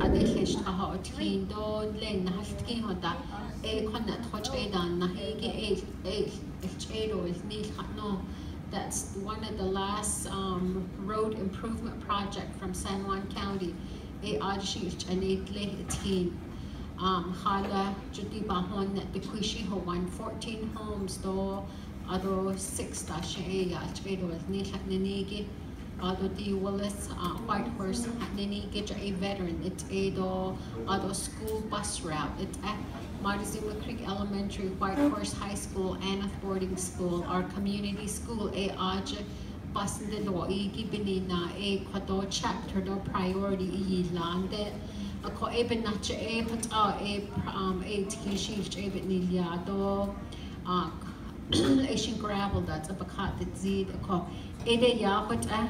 قديش أها أتكين دون لين نهشتكين هدا إيه كنا تخش إيدا نهيجي إيه إيه إيشيرو إثنين خنو That's one of the last um, road improvement project from San Juan County. إيه أجشي أنيت له إتكين. Um, hala judi bahon that the kuishi ho 114 homes do ado 6 ta she ya chedo ni nigi ado di Willis uh, Whitehorse nigi ja a veteran. It's a do ado school bus route. It's at Montezuma Creek Elementary Whitehorse High School Aneth Boarding School. Our community school a aja bus de do igi binina a kwado chapter do priority i lande ako eben na che e pat a e um e tiki shift e bit nilia do a Asian gravel that's a bakat that zid ako ede ya pat a